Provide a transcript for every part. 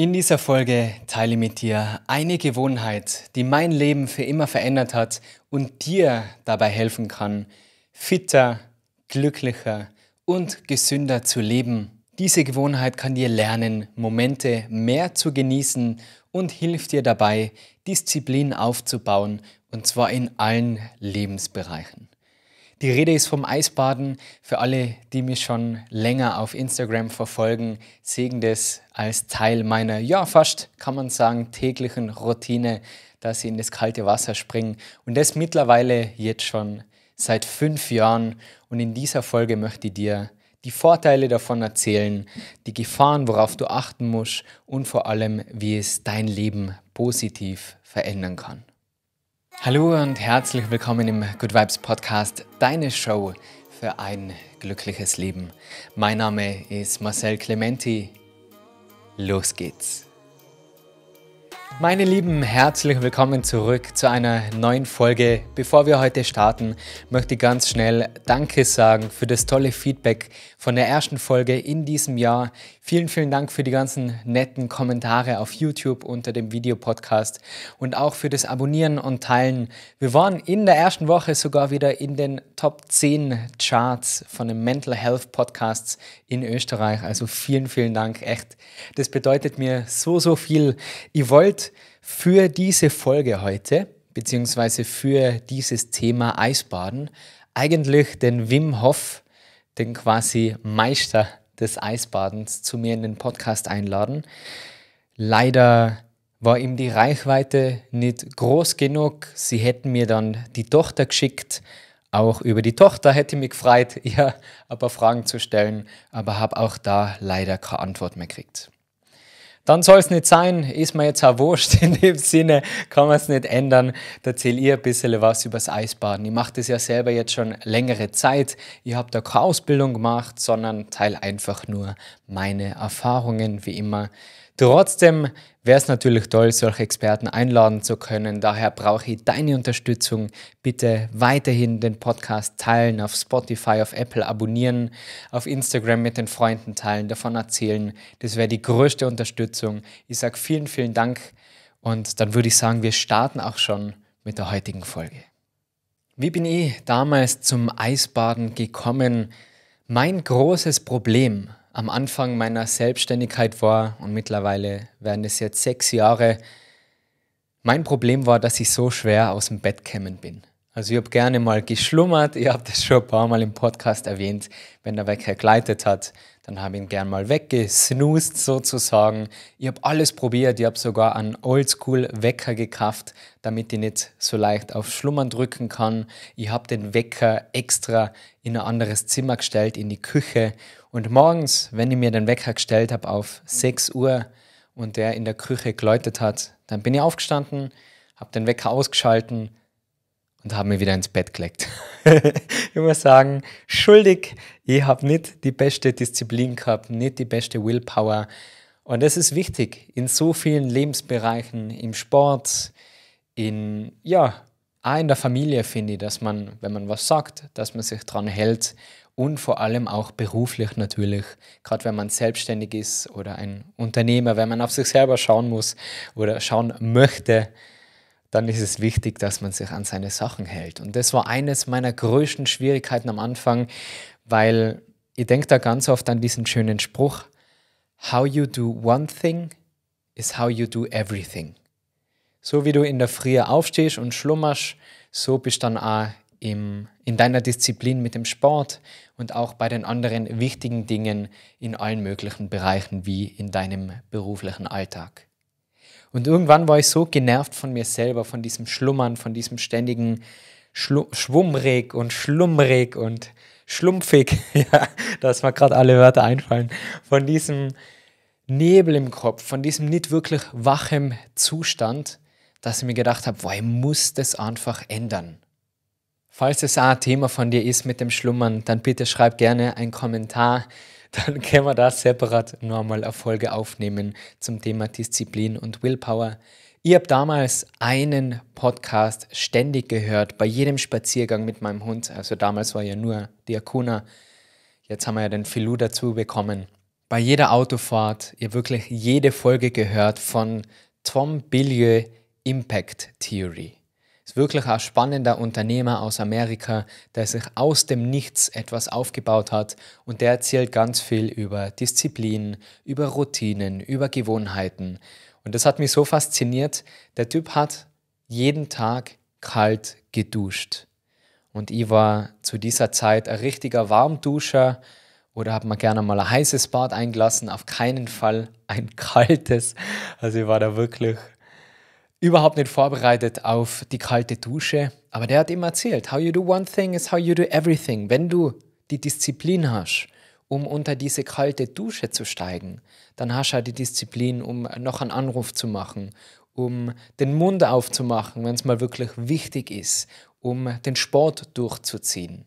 In dieser Folge teile ich mit dir eine Gewohnheit, die mein Leben für immer verändert hat und dir dabei helfen kann, fitter, glücklicher und gesünder zu leben. Diese Gewohnheit kann dir lernen, Momente mehr zu genießen und hilft dir dabei, Disziplin aufzubauen, und zwar in allen Lebensbereichen. Die Rede ist vom Eisbaden. Für alle, die mich schon länger auf Instagram verfolgen, sehen das als Teil meiner, ja, fast kann man sagen, täglichen Routine, dass sie in das kalte Wasser springen. Und das mittlerweile jetzt schon seit fünf Jahren. Und in dieser Folge möchte ich dir die Vorteile davon erzählen, die Gefahren, worauf du achten musst und vor allem, wie es dein Leben positiv verändern kann. Hallo und herzlich willkommen im Good Vibes Podcast, deine Show für ein glückliches Leben. Mein Name ist Marcel Clementi. Los geht's. Meine Lieben, herzlich willkommen zurück zu einer neuen Folge. Bevor wir heute starten, möchte ich ganz schnell Danke sagen für das tolle Feedback von der ersten Folge in diesem Jahr. Vielen, vielen Dank für die ganzen netten Kommentare auf YouTube unter dem Videopodcast und auch für das Abonnieren und Teilen. Wir waren in der ersten Woche sogar wieder in den Top 10 Charts von den Mental Health Podcasts in Österreich. Also vielen, vielen Dank. Echt, das bedeutet mir so, so viel. Ich wollte für diese Folge heute, beziehungsweise für dieses Thema Eisbaden, eigentlich den Wim Hof, den quasi Meister des Eisbadens, zu mir in den Podcast einladen. Leider war ihm die Reichweite nicht groß genug. Sie hätten mir dann die Tochter geschickt. Auch über die Tochter hätte ich mich gefreut, ihr ein paar Fragen zu stellen, aber habe auch da leider keine Antwort mehr gekriegt dann soll es nicht sein, ist mir jetzt auch wurscht. In dem Sinne kann man es nicht ändern. Da erzähle ich ein bisschen was über das Eisbaden. Ich mache das ja selber jetzt schon längere Zeit. Ich habe da keine Ausbildung gemacht, sondern teile einfach nur meine Erfahrungen, wie immer. Trotzdem wäre es natürlich toll, solche Experten einladen zu können. Daher brauche ich deine Unterstützung. Bitte weiterhin den Podcast teilen, auf Spotify, auf Apple abonnieren, auf Instagram mit den Freunden teilen, davon erzählen. Das wäre die größte Unterstützung. Ich sage vielen, vielen Dank und dann würde ich sagen, wir starten auch schon mit der heutigen Folge. Wie bin ich damals zum Eisbaden gekommen? Mein großes Problem am Anfang meiner Selbstständigkeit war und mittlerweile werden es jetzt sechs Jahre, mein Problem war, dass ich so schwer aus dem Bett gekommen bin. Also ich habe gerne mal geschlummert, ich habe das schon ein paar Mal im Podcast erwähnt, wenn der Wecker gleitet hat, dann habe ich ihn gern mal weggesnoost sozusagen. Ich habe alles probiert, ich habe sogar einen Oldschool-Wecker gekauft, damit ich nicht so leicht auf Schlummern drücken kann. Ich habe den Wecker extra in ein anderes Zimmer gestellt, in die Küche und morgens, wenn ich mir den Wecker gestellt habe auf 6 Uhr und der in der Küche geläutet hat, dann bin ich aufgestanden, habe den Wecker ausgeschalten und habe mich wieder ins Bett gelegt. ich muss sagen, schuldig, ich habe nicht die beste Disziplin gehabt, nicht die beste Willpower. Und das ist wichtig in so vielen Lebensbereichen, im Sport, in, ja, auch in der Familie finde ich, dass man, wenn man was sagt, dass man sich dran hält und vor allem auch beruflich natürlich, gerade wenn man selbstständig ist oder ein Unternehmer, wenn man auf sich selber schauen muss oder schauen möchte, dann ist es wichtig, dass man sich an seine Sachen hält. Und das war eines meiner größten Schwierigkeiten am Anfang, weil ich denke da ganz oft an diesen schönen Spruch, How you do one thing is how you do everything. So wie du in der Früh aufstehst und schlummerst, so bist du dann auch im, in deiner Disziplin mit dem Sport und auch bei den anderen wichtigen Dingen in allen möglichen Bereichen wie in deinem beruflichen Alltag. Und irgendwann war ich so genervt von mir selber, von diesem Schlummern, von diesem ständigen Schlu Schwummrig und Schlummrig und schlumpfig, ja, dass mir gerade alle Wörter einfallen, von diesem Nebel im Kopf, von diesem nicht wirklich wachem Zustand, dass ich mir gedacht habe, boah, ich muss das einfach ändern. Falls es ein Thema von dir ist mit dem Schlummern, dann bitte schreib gerne einen Kommentar. Dann können wir da separat nochmal eine Folge aufnehmen zum Thema Disziplin und Willpower. Ich habe damals einen Podcast ständig gehört, bei jedem Spaziergang mit meinem Hund. Also damals war ja nur Diakona. Jetzt haben wir ja den Filou dazu bekommen. bei jeder Autofahrt ihr wirklich jede Folge gehört von Tom Billieu Impact Theory. Ist wirklich ein spannender Unternehmer aus Amerika, der sich aus dem Nichts etwas aufgebaut hat und der erzählt ganz viel über Disziplin, über Routinen, über Gewohnheiten. Und das hat mich so fasziniert. Der Typ hat jeden Tag kalt geduscht. Und ich war zu dieser Zeit ein richtiger Warmduscher oder habe mir gerne mal ein heißes Bad eingelassen, auf keinen Fall ein kaltes. Also ich war da wirklich überhaupt nicht vorbereitet auf die kalte Dusche. Aber der hat immer erzählt, how you do one thing is how you do everything. Wenn du die Disziplin hast, um unter diese kalte Dusche zu steigen, dann hast du auch die Disziplin, um noch einen Anruf zu machen, um den Mund aufzumachen, wenn es mal wirklich wichtig ist, um den Sport durchzuziehen.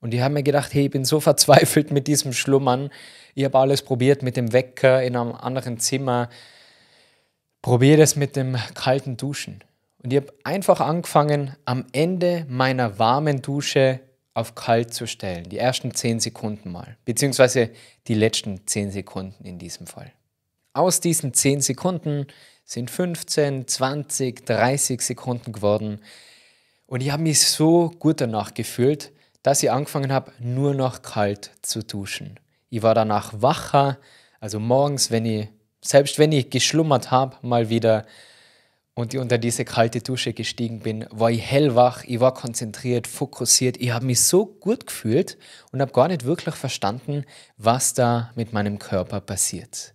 Und ich habe mir gedacht, hey, ich bin so verzweifelt mit diesem Schlummern. Ich habe alles probiert mit dem Wecker in einem anderen Zimmer, probiere es mit dem kalten Duschen. Und ich habe einfach angefangen, am Ende meiner warmen Dusche auf kalt zu stellen. Die ersten 10 Sekunden mal. Beziehungsweise die letzten 10 Sekunden in diesem Fall. Aus diesen 10 Sekunden sind 15, 20, 30 Sekunden geworden. Und ich habe mich so gut danach gefühlt, dass ich angefangen habe, nur noch kalt zu duschen. Ich war danach wacher, also morgens, wenn ich selbst wenn ich geschlummert habe, mal wieder und ich unter diese kalte Dusche gestiegen bin, war ich hellwach, ich war konzentriert, fokussiert, ich habe mich so gut gefühlt und habe gar nicht wirklich verstanden, was da mit meinem Körper passiert.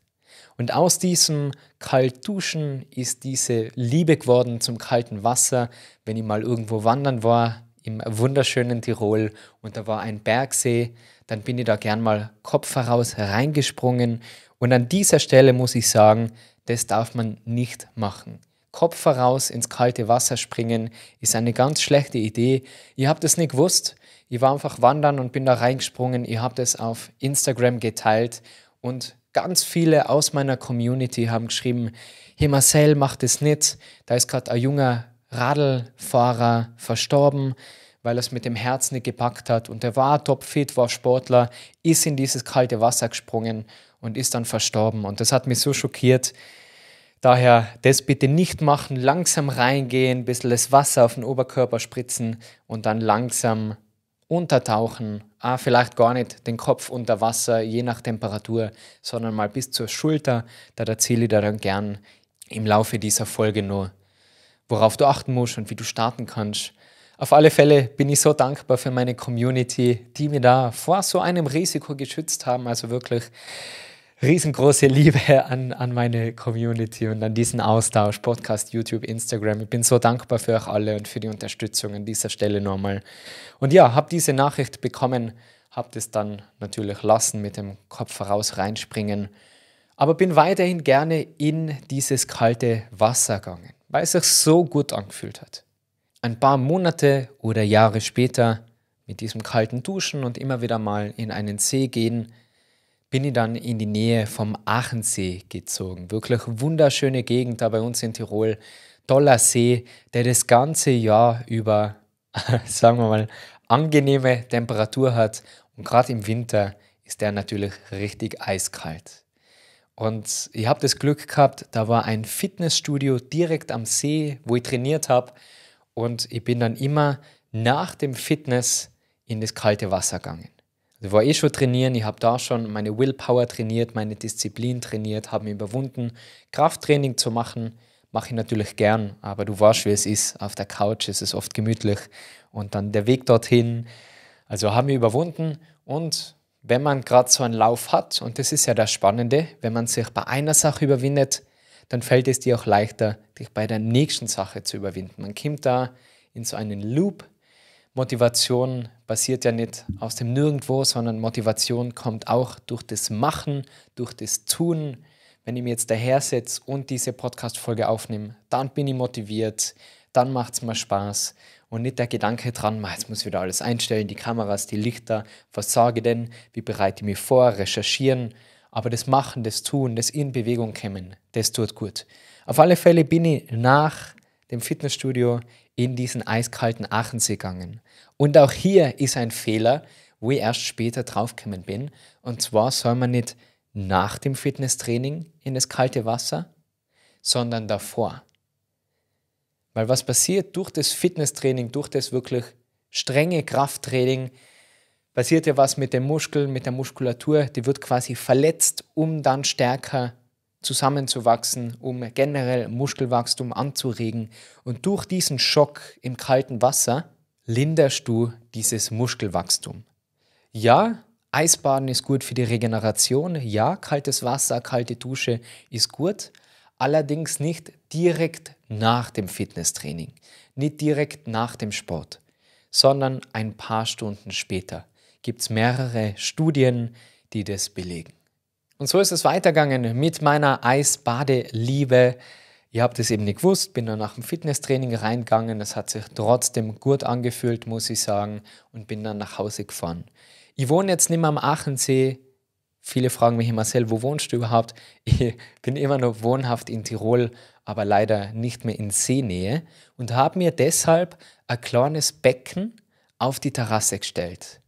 Und aus diesem Kaltduschen ist diese Liebe geworden zum kalten Wasser, wenn ich mal irgendwo wandern war, im wunderschönen Tirol und da war ein Bergsee, dann bin ich da gern mal Kopf heraus reingesprungen und an dieser Stelle muss ich sagen, das darf man nicht machen. Kopf voraus ins kalte Wasser springen ist eine ganz schlechte Idee. Ich habe das nicht gewusst. Ich war einfach wandern und bin da reingesprungen. Ich habe das auf Instagram geteilt und ganz viele aus meiner Community haben geschrieben, hey Marcel, mach das nicht. Da ist gerade ein junger Radlfahrer verstorben, weil er es mit dem Herz nicht gepackt hat. Und er war topfit, war Sportler, ist in dieses kalte Wasser gesprungen und ist dann verstorben. Und das hat mich so schockiert. Daher das bitte nicht machen, langsam reingehen, ein bisschen das Wasser auf den Oberkörper spritzen und dann langsam untertauchen. Ah, vielleicht gar nicht den Kopf unter Wasser, je nach Temperatur, sondern mal bis zur Schulter. Da erzähle ich dir dann gern im Laufe dieser Folge nur, worauf du achten musst und wie du starten kannst. Auf alle Fälle bin ich so dankbar für meine Community, die mir da vor so einem Risiko geschützt haben. Also wirklich riesengroße Liebe an, an meine Community und an diesen Austausch, Podcast, YouTube, Instagram. Ich bin so dankbar für euch alle und für die Unterstützung an dieser Stelle nochmal. Und ja, habe diese Nachricht bekommen, habe das dann natürlich lassen, mit dem Kopf voraus reinspringen, aber bin weiterhin gerne in dieses kalte Wasser gegangen, weil es sich so gut angefühlt hat. Ein paar Monate oder Jahre später mit diesem kalten Duschen und immer wieder mal in einen See gehen, bin ich dann in die Nähe vom Aachensee gezogen. Wirklich wunderschöne Gegend da bei uns in Tirol. Toller See, der das ganze Jahr über, sagen wir mal, angenehme Temperatur hat. Und gerade im Winter ist der natürlich richtig eiskalt. Und ich habe das Glück gehabt, da war ein Fitnessstudio direkt am See, wo ich trainiert habe. Und ich bin dann immer nach dem Fitness in das kalte Wasser gegangen. Ich war eh schon trainieren, ich habe da schon meine Willpower trainiert, meine Disziplin trainiert, habe mich überwunden. Krafttraining zu machen, mache ich natürlich gern, aber du weißt, wie es ist. Auf der Couch ist es oft gemütlich und dann der Weg dorthin. Also habe ich überwunden und wenn man gerade so einen Lauf hat, und das ist ja das Spannende, wenn man sich bei einer Sache überwindet, dann fällt es dir auch leichter, dich bei der nächsten Sache zu überwinden. Man kommt da in so einen Loop Motivation basiert ja nicht aus dem Nirgendwo, sondern Motivation kommt auch durch das Machen, durch das Tun. Wenn ich mir jetzt daher setze und diese Podcast-Folge aufnehme, dann bin ich motiviert, dann macht es mir Spaß und nicht der Gedanke dran, jetzt muss ich wieder alles einstellen, die Kameras, die Lichter, was sage ich denn, wie bereite ich mich vor, recherchieren. Aber das Machen, das Tun, das in Bewegung kommen, das tut gut. Auf alle Fälle bin ich nach dem Fitnessstudio in diesen eiskalten Aachensee gegangen. Und auch hier ist ein Fehler, wo ich erst später draufgekommen bin. Und zwar soll man nicht nach dem Fitnesstraining in das kalte Wasser, sondern davor. Weil was passiert durch das Fitnesstraining, durch das wirklich strenge Krafttraining, passiert ja was mit den Muskeln, mit der Muskulatur, die wird quasi verletzt, um dann stärker zusammenzuwachsen, um generell Muskelwachstum anzuregen. Und durch diesen Schock im kalten Wasser linderst du dieses Muskelwachstum. Ja, Eisbaden ist gut für die Regeneration. Ja, kaltes Wasser, kalte Dusche ist gut. Allerdings nicht direkt nach dem Fitnesstraining, nicht direkt nach dem Sport, sondern ein paar Stunden später. Gibt es mehrere Studien, die das belegen. Und so ist es weitergegangen mit meiner Eisbadeliebe. Ihr habt es eben nicht gewusst, bin dann nach dem Fitnesstraining reingegangen. Es hat sich trotzdem gut angefühlt, muss ich sagen, und bin dann nach Hause gefahren. Ich wohne jetzt nicht mehr am Aachensee. Viele fragen mich, Marcel, wo wohnst du überhaupt? Ich bin immer noch wohnhaft in Tirol, aber leider nicht mehr in Seenähe und habe mir deshalb ein kleines Becken auf die Terrasse gestellt.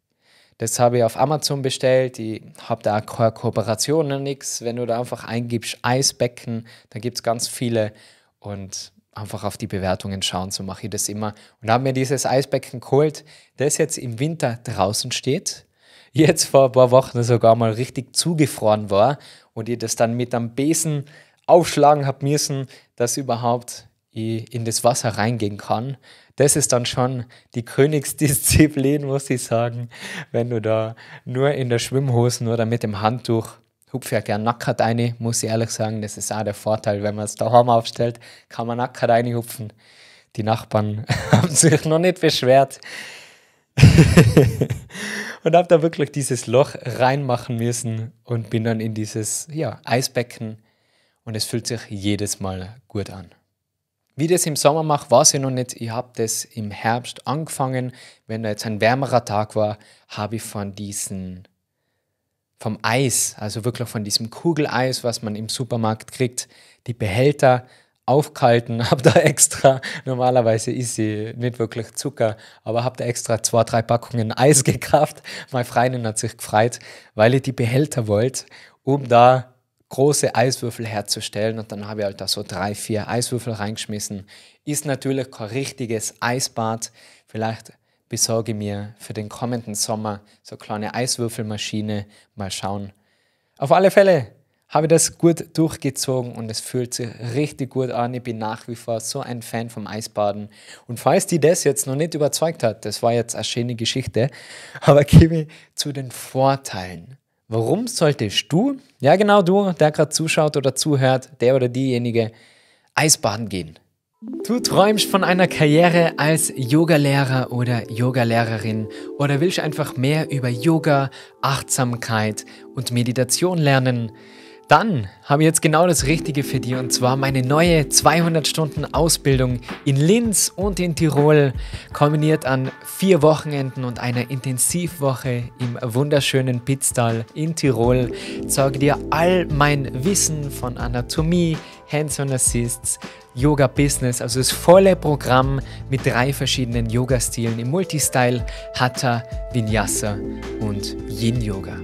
Das habe ich auf Amazon bestellt. Ich habe da keine Kooperation, nichts. Wenn du da einfach eingibst Eisbecken, da gibt es ganz viele und einfach auf die Bewertungen schauen, so mache ich das immer. Und habe mir dieses Eisbecken geholt, das jetzt im Winter draußen steht, jetzt vor ein paar Wochen sogar mal richtig zugefroren war und ich das dann mit einem Besen aufschlagen habe müssen, dass überhaupt ich in das Wasser reingehen kann das ist dann schon die Königsdisziplin, muss ich sagen, wenn du da nur in der Schwimmhosen oder mit dem Handtuch hupfe ja gern nackert eine, muss ich ehrlich sagen. Das ist auch der Vorteil, wenn man es daheim aufstellt, kann man nackert eine hupfen. Die Nachbarn haben sich noch nicht beschwert. und habe da wirklich dieses Loch reinmachen müssen und bin dann in dieses ja, Eisbecken und es fühlt sich jedes Mal gut an. Wie das im Sommer mache, weiß ich noch nicht. Ich habe das im Herbst angefangen. Wenn da jetzt ein wärmerer Tag war, habe ich von diesen, vom Eis, also wirklich von diesem Kugeleis, was man im Supermarkt kriegt, die Behälter aufgehalten, habe da extra, normalerweise ist sie nicht wirklich Zucker, aber habe da extra zwei, drei Packungen Eis gekauft. Meine Freundin hat sich gefreut, weil ich die Behälter wollte, um da große Eiswürfel herzustellen. Und dann habe ich halt da so drei, vier Eiswürfel reingeschmissen. Ist natürlich kein richtiges Eisbad. Vielleicht besorge ich mir für den kommenden Sommer so eine kleine Eiswürfelmaschine. Mal schauen. Auf alle Fälle habe das gut durchgezogen und es fühlt sich richtig gut an. Ich bin nach wie vor so ein Fan vom Eisbaden. Und falls die das jetzt noch nicht überzeugt hat, das war jetzt eine schöne Geschichte, aber gebe zu den Vorteilen. Warum solltest du, ja genau du, der gerade zuschaut oder zuhört, der oder diejenige, Eisbaden gehen? Du träumst von einer Karriere als Yogalehrer oder Yogalehrerin oder willst einfach mehr über Yoga, Achtsamkeit und Meditation lernen? Dann habe ich jetzt genau das Richtige für dich und zwar meine neue 200 Stunden Ausbildung in Linz und in Tirol, kombiniert an vier Wochenenden und einer Intensivwoche im wunderschönen Pitztal in Tirol. Zeige dir all mein Wissen von Anatomie, Hands-on Assists, Yoga Business, also das volle Programm mit drei verschiedenen Yoga-Stilen im Multistyle, Hatha, Vinyasa und Yin Yoga.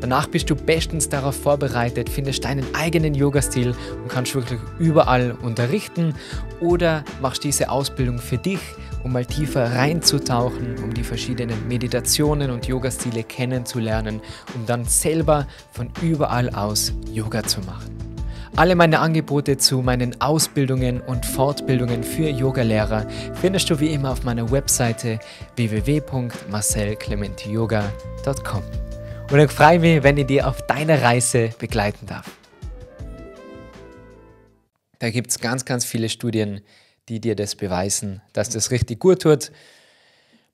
Danach bist du bestens darauf vorbereitet, findest deinen eigenen Yoga-Stil und kannst wirklich überall unterrichten oder machst diese Ausbildung für dich, um mal tiefer reinzutauchen, um die verschiedenen Meditationen und Yoga-Stile kennenzulernen, um dann selber von überall aus Yoga zu machen. Alle meine Angebote zu meinen Ausbildungen und Fortbildungen für Yogalehrer findest du wie immer auf meiner Webseite www.marcelclementiyoga.com. Und ich freue mich, wenn ich dir auf deiner Reise begleiten darf. Da gibt es ganz, ganz viele Studien, die dir das beweisen, dass das richtig gut tut.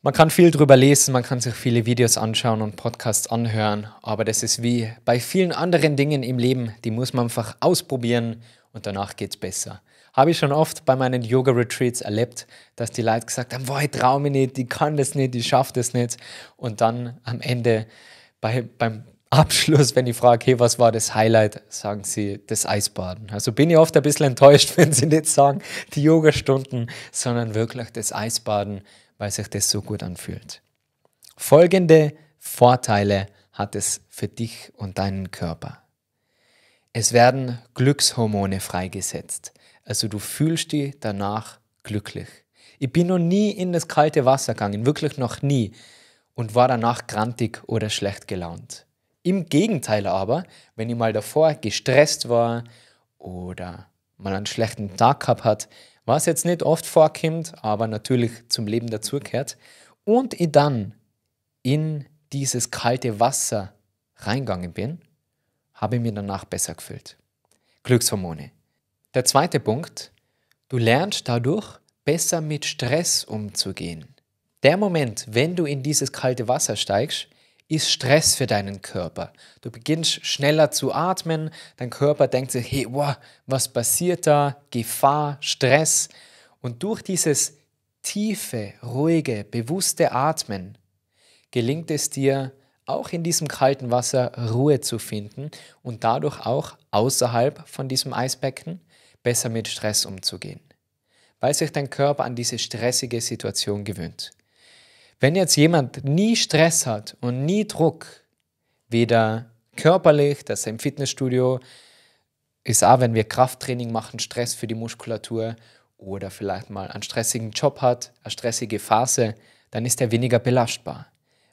Man kann viel drüber lesen, man kann sich viele Videos anschauen und Podcasts anhören, aber das ist wie bei vielen anderen Dingen im Leben, die muss man einfach ausprobieren und danach geht es besser. Habe ich schon oft bei meinen Yoga-Retreats erlebt, dass die Leute gesagt haben, boah, ich traue mich nicht, ich kann das nicht, ich schaffe das nicht. Und dann am Ende bei, beim Abschluss, wenn ich frage, hey, was war das Highlight, sagen sie das Eisbaden. Also bin ich oft ein bisschen enttäuscht, wenn sie nicht sagen die Yogastunden, sondern wirklich das Eisbaden, weil sich das so gut anfühlt. Folgende Vorteile hat es für dich und deinen Körper. Es werden Glückshormone freigesetzt. Also du fühlst dich danach glücklich. Ich bin noch nie in das kalte Wasser gegangen, wirklich noch nie, und war danach grantig oder schlecht gelaunt. Im Gegenteil aber, wenn ich mal davor gestresst war oder mal einen schlechten Tag gehabt hat, was jetzt nicht oft vorkommt, aber natürlich zum Leben dazugehört, und ich dann in dieses kalte Wasser reingegangen bin, habe ich mir danach besser gefühlt. Glückshormone. Der zweite Punkt, du lernst dadurch besser mit Stress umzugehen. Der Moment, wenn du in dieses kalte Wasser steigst, ist Stress für deinen Körper. Du beginnst schneller zu atmen, dein Körper denkt sich, hey, wow, was passiert da? Gefahr, Stress. Und durch dieses tiefe, ruhige, bewusste Atmen gelingt es dir, auch in diesem kalten Wasser Ruhe zu finden und dadurch auch außerhalb von diesem Eisbecken besser mit Stress umzugehen, weil sich dein Körper an diese stressige Situation gewöhnt. Wenn jetzt jemand nie Stress hat und nie Druck, weder körperlich, das im Fitnessstudio ist auch, wenn wir Krafttraining machen, Stress für die Muskulatur oder vielleicht mal einen stressigen Job hat, eine stressige Phase, dann ist er weniger belastbar.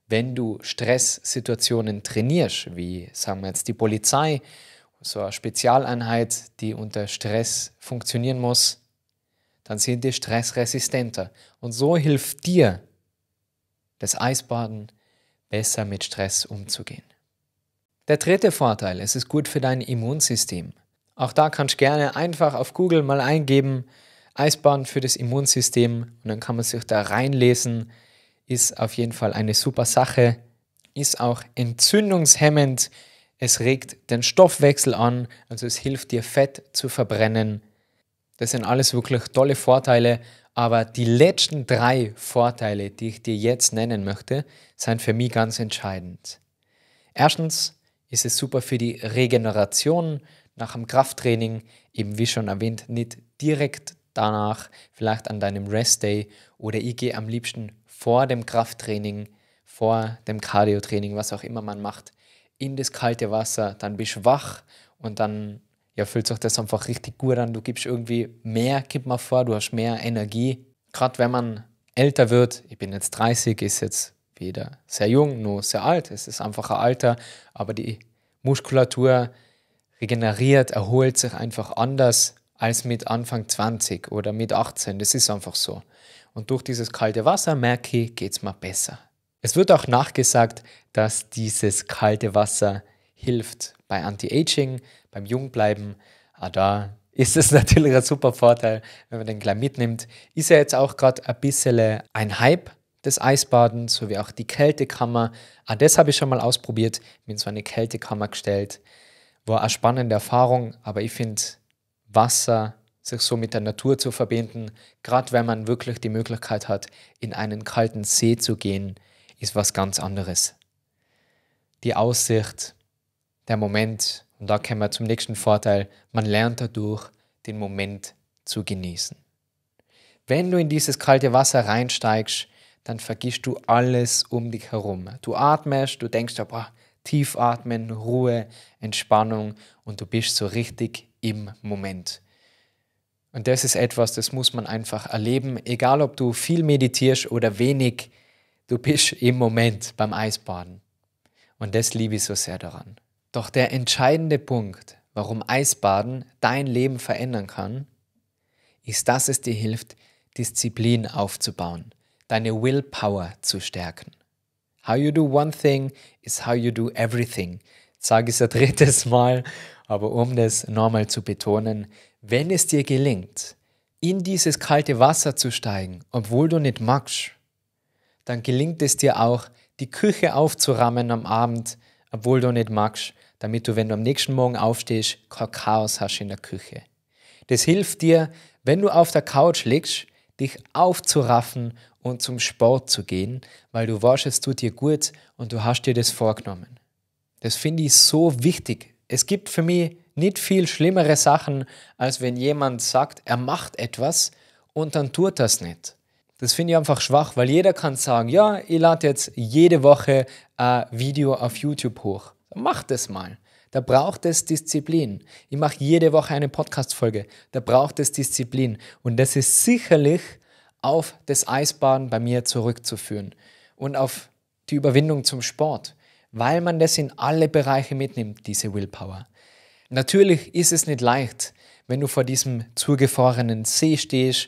Wenn du Stresssituationen trainierst, wie sagen wir jetzt die Polizei, so eine Spezialeinheit, die unter Stress funktionieren muss, dann sind die stressresistenter. Und so hilft dir das Eisbaden, besser mit Stress umzugehen. Der dritte Vorteil, es ist gut für dein Immunsystem. Auch da kannst du gerne einfach auf Google mal eingeben, Eisbaden für das Immunsystem und dann kann man sich da reinlesen. Ist auf jeden Fall eine super Sache. Ist auch entzündungshemmend. Es regt den Stoffwechsel an, also es hilft dir Fett zu verbrennen. Das sind alles wirklich tolle Vorteile, aber die letzten drei Vorteile, die ich dir jetzt nennen möchte, sind für mich ganz entscheidend. Erstens ist es super für die Regeneration nach dem Krafttraining, eben wie schon erwähnt, nicht direkt danach, vielleicht an deinem Rest-Day oder ich gehe am liebsten vor dem Krafttraining, vor dem Cardio-Training, was auch immer man macht, in das kalte Wasser, dann bist du wach und dann ja, fühlt sich das einfach richtig gut an. Du gibst irgendwie mehr, gib mal vor, du hast mehr Energie. Gerade wenn man älter wird, ich bin jetzt 30, ist jetzt weder sehr jung, nur sehr alt. Es ist einfach ein Alter, aber die Muskulatur regeneriert, erholt sich einfach anders als mit Anfang 20 oder mit 18. Das ist einfach so. Und durch dieses kalte Wasser merke ich, geht es mir besser. Es wird auch nachgesagt, dass dieses kalte Wasser hilft bei Anti-Aging, beim Jungbleiben. Ah, da ist es natürlich ein super Vorteil, wenn man den gleich mitnimmt. Ist ja jetzt auch gerade ein bisschen ein Hype des Eisbadens, sowie auch die Kältekammer. Ah, das habe ich schon mal ausprobiert, mir in so eine Kältekammer gestellt. War eine spannende Erfahrung, aber ich finde, Wasser, sich so mit der Natur zu verbinden, gerade wenn man wirklich die Möglichkeit hat, in einen kalten See zu gehen, ist was ganz anderes. Die Aussicht, der Moment, und da kommen wir zum nächsten Vorteil, man lernt dadurch, den Moment zu genießen. Wenn du in dieses kalte Wasser reinsteigst, dann vergisst du alles um dich herum. Du atmest, du denkst, boah, tief atmen, Ruhe, Entspannung und du bist so richtig im Moment. Und das ist etwas, das muss man einfach erleben, egal ob du viel meditierst oder wenig, du bist im Moment beim Eisbaden. Und das liebe ich so sehr daran. Doch der entscheidende Punkt, warum Eisbaden dein Leben verändern kann, ist, dass es dir hilft, Disziplin aufzubauen, deine Willpower zu stärken. How you do one thing is how you do everything. Ich sage es ein drittes Mal, aber um das nochmal zu betonen, wenn es dir gelingt, in dieses kalte Wasser zu steigen, obwohl du nicht magst, dann gelingt es dir auch, die Küche aufzurammen am Abend, obwohl du nicht magst, damit du, wenn du am nächsten Morgen aufstehst, kein Chaos hast in der Küche. Das hilft dir, wenn du auf der Couch liegst, dich aufzuraffen und zum Sport zu gehen, weil du weißt, es tut dir gut und du hast dir das vorgenommen. Das finde ich so wichtig. Es gibt für mich nicht viel schlimmere Sachen, als wenn jemand sagt, er macht etwas und dann tut das nicht. Das finde ich einfach schwach, weil jeder kann sagen, ja, ich lade jetzt jede Woche ein Video auf YouTube hoch. Mach das mal. Da braucht es Disziplin. Ich mache jede Woche eine Podcast-Folge. Da braucht es Disziplin. Und das ist sicherlich auf das Eisbaden bei mir zurückzuführen und auf die Überwindung zum Sport, weil man das in alle Bereiche mitnimmt, diese Willpower. Natürlich ist es nicht leicht, wenn du vor diesem zugefrorenen See stehst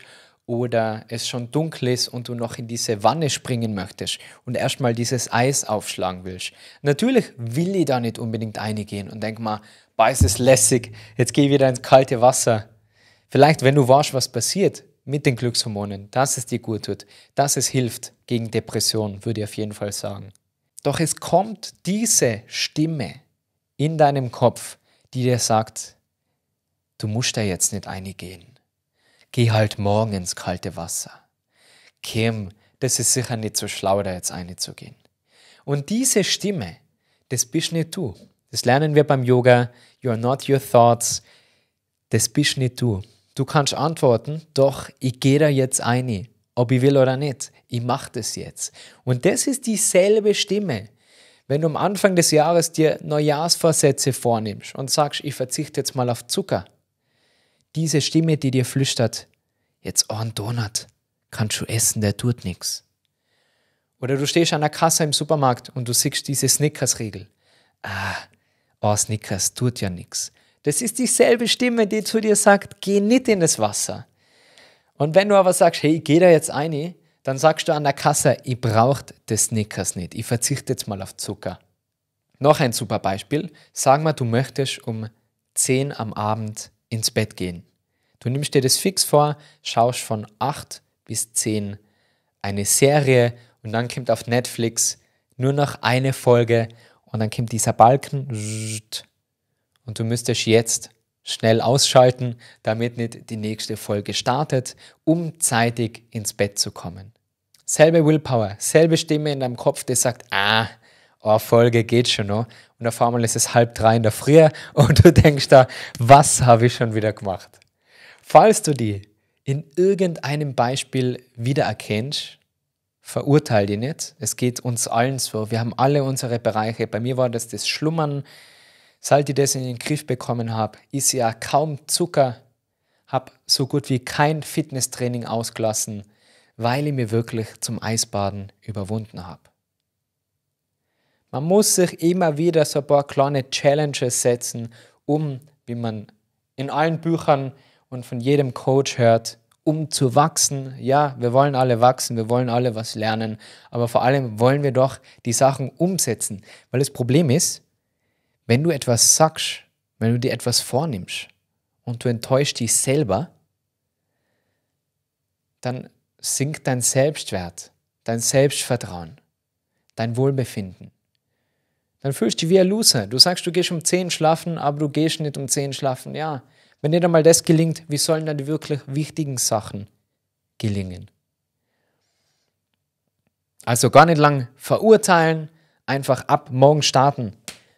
oder es schon dunkel ist und du noch in diese Wanne springen möchtest und erstmal dieses Eis aufschlagen willst. Natürlich will ich da nicht unbedingt eingehen und denk mal, ist es lässig, jetzt ich wieder ins kalte Wasser. Vielleicht, wenn du weißt, was passiert mit den Glückshormonen, dass es dir gut tut, dass es hilft gegen Depression, würde ich auf jeden Fall sagen. Doch es kommt diese Stimme in deinem Kopf, die dir sagt, du musst da jetzt nicht eingehen. Geh halt morgen ins kalte Wasser. Kim, das ist sicher nicht so schlau, da jetzt einzugehen. Und diese Stimme, das bist nicht du. Das lernen wir beim Yoga. You are not your thoughts. Das bist nicht du. Du kannst antworten, doch ich gehe da jetzt ein, ob ich will oder nicht. Ich mache das jetzt. Und das ist dieselbe Stimme, wenn du am Anfang des Jahres dir Neujahrsvorsätze vornimmst und sagst, ich verzichte jetzt mal auf Zucker, diese Stimme, die dir flüstert, jetzt oh, ein Donut, kannst du essen, der tut nichts. Oder du stehst an der Kasse im Supermarkt und du siehst diese Snickers-Regel. Ah, oh, Snickers tut ja nichts. Das ist dieselbe Stimme, die zu dir sagt, geh nicht in das Wasser. Und wenn du aber sagst, hey, geh da jetzt ein, dann sagst du an der Kasse, ich brauche das Snickers nicht, ich verzichte jetzt mal auf Zucker. Noch ein super Beispiel. Sag mal, du möchtest um 10 am Abend ins Bett gehen. Du nimmst dir das fix vor, schaust von 8 bis 10 eine Serie und dann kommt auf Netflix nur noch eine Folge und dann kommt dieser Balken und du müsstest jetzt schnell ausschalten, damit nicht die nächste Folge startet, um zeitig ins Bett zu kommen. Selbe Willpower, selbe Stimme in deinem Kopf, die sagt, ah, oh, Folge geht schon noch. Und auf einmal ist es halb drei in der Früh und du denkst da, was habe ich schon wieder gemacht? Falls du die in irgendeinem Beispiel wiedererkennst, verurteile die nicht. Es geht uns allen so. Wir haben alle unsere Bereiche. Bei mir war das das Schlummern, Seit ich das in den Griff bekommen habe, ist ja kaum Zucker, habe so gut wie kein Fitnesstraining ausgelassen, weil ich mir wirklich zum Eisbaden überwunden habe. Man muss sich immer wieder so ein paar kleine Challenges setzen, um, wie man in allen Büchern und von jedem Coach hört, um zu wachsen. Ja, wir wollen alle wachsen, wir wollen alle was lernen, aber vor allem wollen wir doch die Sachen umsetzen. Weil das Problem ist, wenn du etwas sagst, wenn du dir etwas vornimmst und du enttäuschst dich selber, dann sinkt dein Selbstwert, dein Selbstvertrauen, dein Wohlbefinden. Dann fühlst du dich wie ein Loser. Du sagst, du gehst um 10 schlafen, aber du gehst nicht um 10 schlafen. Ja, wenn dir dann mal das gelingt, wie sollen dann die wirklich wichtigen Sachen gelingen? Also gar nicht lang verurteilen, einfach ab morgen starten.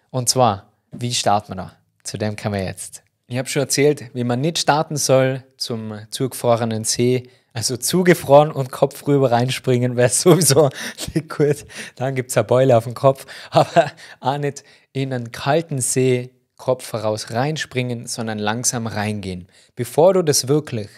Und zwar, wie startet man da? Zu dem kommen wir jetzt. Ich habe schon erzählt, wie man nicht starten soll zum zugefrorenen See. Also zugefroren und Kopf rüber reinspringen wäre sowieso nicht gut. Dann gibt es eine Beule auf dem Kopf. Aber auch nicht in einen kalten See Kopf voraus reinspringen, sondern langsam reingehen. Bevor du das wirklich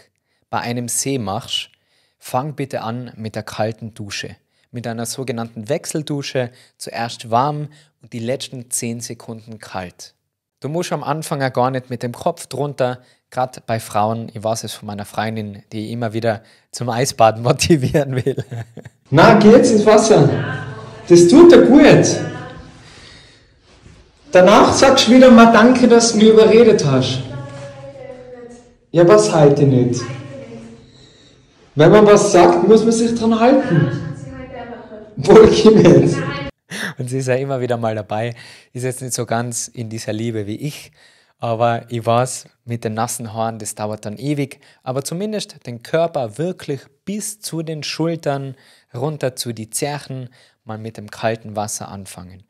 bei einem See machst, fang bitte an mit der kalten Dusche mit einer sogenannten Wechseldusche, zuerst warm und die letzten 10 Sekunden kalt. Du musst am Anfang ja gar nicht mit dem Kopf drunter, gerade bei Frauen, ich weiß es von meiner Freundin, die immer wieder zum Eisbaden motivieren will. Na, geh jetzt ins Wasser. Das tut dir gut. Danach sagst du wieder mal Danke, dass du mich überredet hast. Ja, was halte ich nicht? Wenn man was sagt, muss man sich dran halten. Wohlgemerkt. Und sie ist ja immer wieder mal dabei. Ist jetzt nicht so ganz in dieser Liebe wie ich, aber ich weiß, mit den nassen Haaren, das dauert dann ewig. Aber zumindest den Körper wirklich bis zu den Schultern runter zu die Zerchen mal mit dem kalten Wasser anfangen.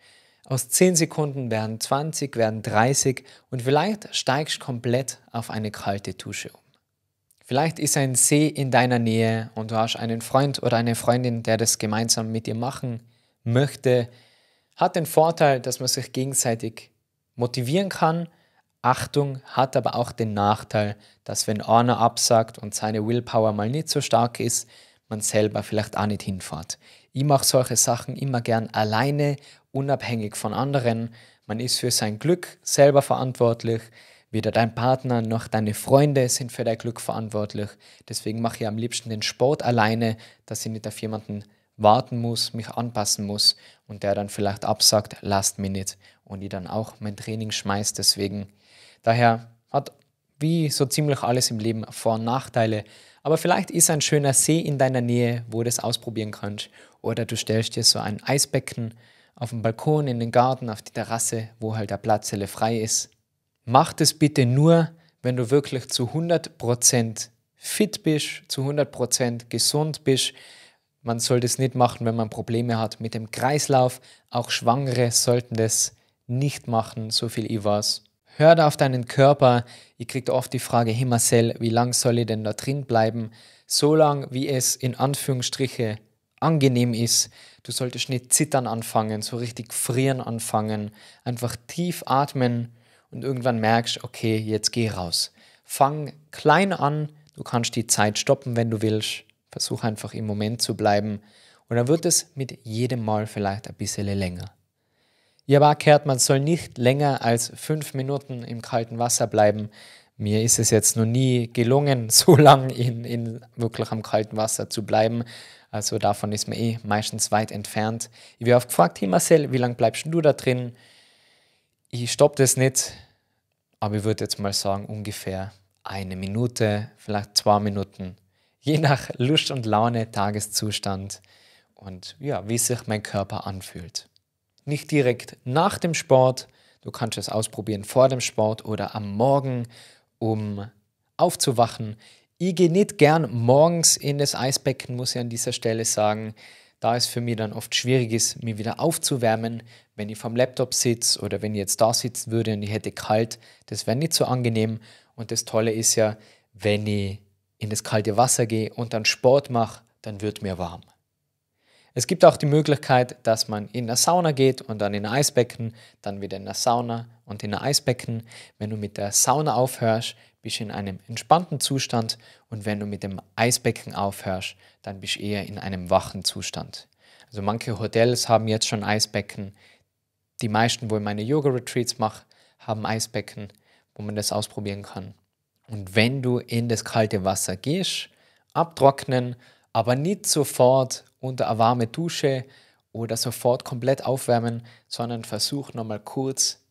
Aus 10 Sekunden werden 20, werden 30 und vielleicht steigst komplett auf eine kalte Dusche um. Vielleicht ist ein See in deiner Nähe und du hast einen Freund oder eine Freundin, der das gemeinsam mit dir machen möchte. Hat den Vorteil, dass man sich gegenseitig motivieren kann. Achtung, hat aber auch den Nachteil, dass wenn einer absagt und seine Willpower mal nicht so stark ist, man selber vielleicht auch nicht hinfährt. Ich mache solche Sachen immer gern alleine, unabhängig von anderen. Man ist für sein Glück selber verantwortlich. Weder dein Partner noch deine Freunde sind für dein Glück verantwortlich. Deswegen mache ich am liebsten den Sport alleine, dass ich nicht auf jemanden warten muss, mich anpassen muss und der dann vielleicht absagt, last minute und ich dann auch mein Training schmeißt. Deswegen, daher hat wie so ziemlich alles im Leben Vor- und Nachteile. Aber vielleicht ist ein schöner See in deiner Nähe, wo du das ausprobieren kannst. Oder du stellst dir so ein Eisbecken auf dem Balkon, in den Garten, auf die Terrasse, wo halt der Platz frei ist. Mach das bitte nur, wenn du wirklich zu 100% fit bist, zu 100% gesund bist. Man soll das nicht machen, wenn man Probleme hat mit dem Kreislauf. Auch Schwangere sollten das nicht machen, so viel ich weiß. Hör da auf deinen Körper. Ich kriege oft die Frage, hey Marcel, wie lange soll ich denn da drin bleiben? So lange, wie es in Anführungsstriche angenehm ist. Du solltest nicht zittern anfangen, so richtig frieren anfangen. Einfach tief atmen und irgendwann merkst, okay, jetzt geh raus. Fang klein an, du kannst die Zeit stoppen, wenn du willst. Versuch einfach im Moment zu bleiben und dann wird es mit jedem Mal vielleicht ein bisschen länger. Habe auch gehört, man soll nicht länger als fünf Minuten im kalten Wasser bleiben. Mir ist es jetzt noch nie gelungen, so lange in, in wirklich am kalten Wasser zu bleiben. Also davon ist man eh meistens weit entfernt. Ich werde oft gefragt, hey Marcel, wie lange bleibst du da drin? Ich stoppe das nicht, aber ich würde jetzt mal sagen, ungefähr eine Minute, vielleicht zwei Minuten, je nach Lust und Laune, Tageszustand und ja, wie sich mein Körper anfühlt. Nicht direkt nach dem Sport, du kannst es ausprobieren vor dem Sport oder am Morgen, um aufzuwachen. Ich gehe nicht gern morgens in das Eisbecken, muss ich an dieser Stelle sagen da es für mich dann oft schwierig ist, mich wieder aufzuwärmen, wenn ich vom Laptop sitze oder wenn ich jetzt da sitzen würde und ich hätte kalt, das wäre nicht so angenehm. Und das Tolle ist ja, wenn ich in das kalte Wasser gehe und dann Sport mache, dann wird mir warm. Es gibt auch die Möglichkeit, dass man in eine Sauna geht und dann in ein Eisbecken, dann wieder in eine Sauna und in ein Eisbecken. Wenn du mit der Sauna aufhörst, bist du in einem entspannten Zustand und wenn du mit dem Eisbecken aufhörst, dann bist du eher in einem wachen Zustand. Also manche Hotels haben jetzt schon Eisbecken. Die meisten, wo ich meine Yoga-Retreats mache, haben Eisbecken, wo man das ausprobieren kann. Und wenn du in das kalte Wasser gehst, abtrocknen, aber nicht sofort unter eine warme Dusche oder sofort komplett aufwärmen, sondern versuch nochmal kurz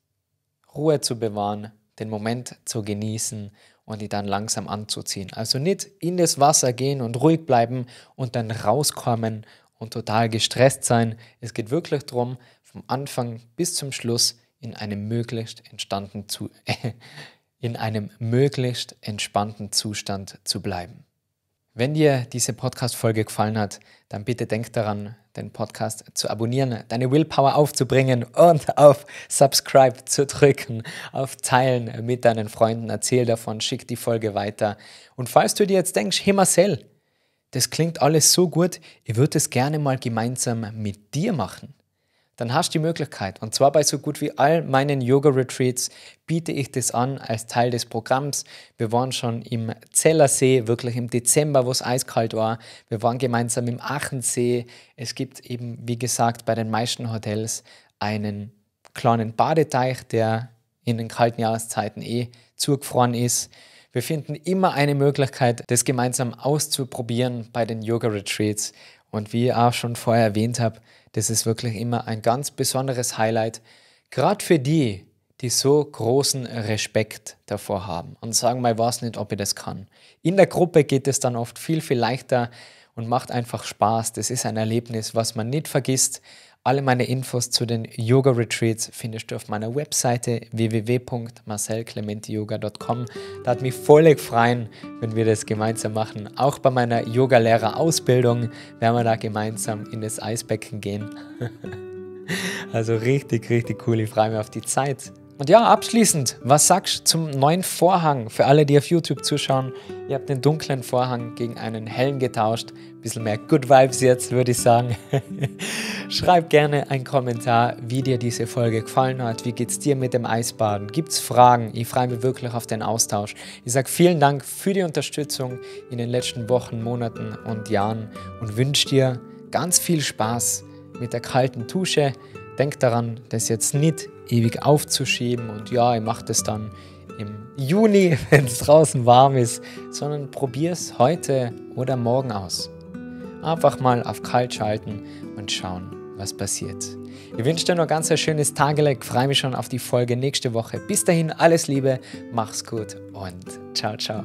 Ruhe zu bewahren, den Moment zu genießen und die dann langsam anzuziehen. Also nicht in das Wasser gehen und ruhig bleiben und dann rauskommen und total gestresst sein. Es geht wirklich darum, vom Anfang bis zum Schluss in einem möglichst entstanden zu in einem möglichst entspannten Zustand zu bleiben. Wenn dir diese Podcast-Folge gefallen hat, dann bitte denk daran, den Podcast zu abonnieren, deine Willpower aufzubringen und auf Subscribe zu drücken, auf Teilen mit deinen Freunden. Erzähl davon, schick die Folge weiter. Und falls du dir jetzt denkst, hey Marcel, das klingt alles so gut, ich würde es gerne mal gemeinsam mit dir machen dann hast du die Möglichkeit. Und zwar bei so gut wie all meinen Yoga-Retreats biete ich das an als Teil des Programms. Wir waren schon im Zellersee, wirklich im Dezember, wo es eiskalt war. Wir waren gemeinsam im Achensee. Es gibt eben, wie gesagt, bei den meisten Hotels einen kleinen Badeteich, der in den kalten Jahreszeiten eh zugefroren ist. Wir finden immer eine Möglichkeit, das gemeinsam auszuprobieren bei den Yoga-Retreats. Und wie ich auch schon vorher erwähnt habe, das ist wirklich immer ein ganz besonderes Highlight, gerade für die, die so großen Respekt davor haben und sagen, mal weiß nicht, ob ich das kann. In der Gruppe geht es dann oft viel, viel leichter und macht einfach Spaß. Das ist ein Erlebnis, was man nicht vergisst. Alle meine Infos zu den Yoga Retreats findest du auf meiner Webseite www.marcelclementiyoga.com. Da hat mich voll freuen, wenn wir das gemeinsam machen. Auch bei meiner Yoga-Lehrer-Ausbildung werden wir da gemeinsam in das Eisbecken gehen. also richtig, richtig cool. Ich freue mich auf die Zeit Und ja, abschließend, was sagst du zum neuen Vorhang für alle, die auf YouTube zuschauen? Ihr habt den dunklen Vorhang gegen einen hellen getauscht. Ein bisschen mehr Good Vibes jetzt, würde ich sagen. Schreib gerne einen Kommentar, wie dir diese Folge gefallen hat. Wie geht's dir mit dem Eisbaden? Gibt's Fragen? Ich freue mich wirklich auf den Austausch. Ich sage vielen Dank für die Unterstützung in den letzten Wochen, Monaten und Jahren und wünsche dir ganz viel Spaß mit der kalten Dusche. Denk daran, das jetzt nicht ewig aufzuschieben und ja, ich mache das dann im Juni, wenn es draußen warm ist, sondern probier es heute oder morgen aus. Einfach mal auf kalt schalten und schauen, was passiert. Ich wünsche dir noch ganz ein schönes Tageleg, freue mich schon auf die Folge nächste Woche. Bis dahin alles Liebe, mach's gut und ciao, ciao.